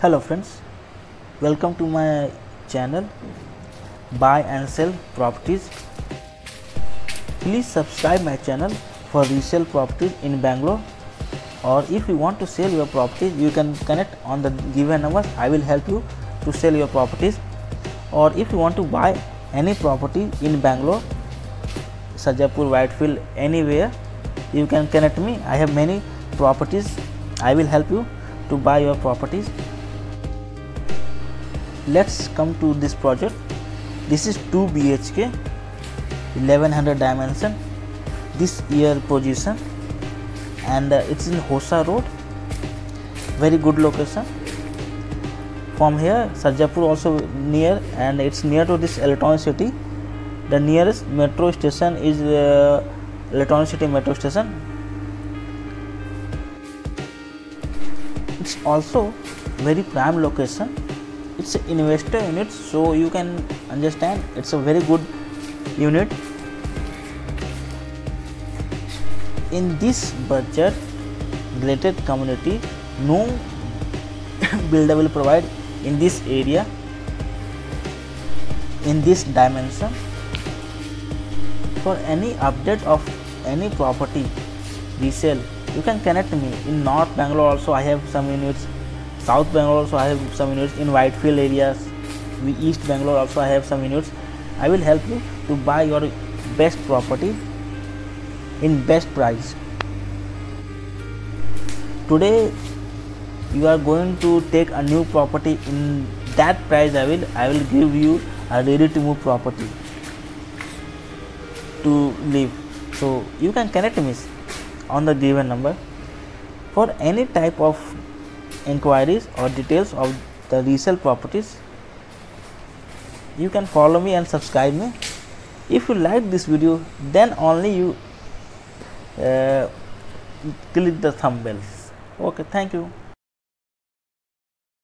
hello friends welcome to my channel buy and sell properties. Please subscribe my channel for resale properties in bangalore. Or if you want to sell your properties you can connect on the given numbers i will help you to sell your properties. Or if you want to buy any property in bangalore sarjapur whitefield anywhere you can connect me. I have many properties. I will help you to buy your properties let's come to this project. This is 2 bhk 1100 dimension. This year position and uh, it's in hosa road. Very good location. From here sarjapur also near and it's near to this electronic city. The nearest metro station is uh, electronic city metro station. It's also very prime location it's an investor unit so you can understand it's a very good unit. In this budget related community no builder will provide in this area in this dimension. For any update of any property resale you can connect me. In north bangalore also i have some units south bangalore also i have some units. In whitefield areas in east bangalore also i have some units. I will help you to buy your best property in best price. Today you are going to take a new property. In that price i will i will give you a ready to move property to live. So you can connect me on the given number. For any type of inquiries or details of the resale properties you can follow me and subscribe me. If you like this video then only you uh, click the thumbnails okay thank you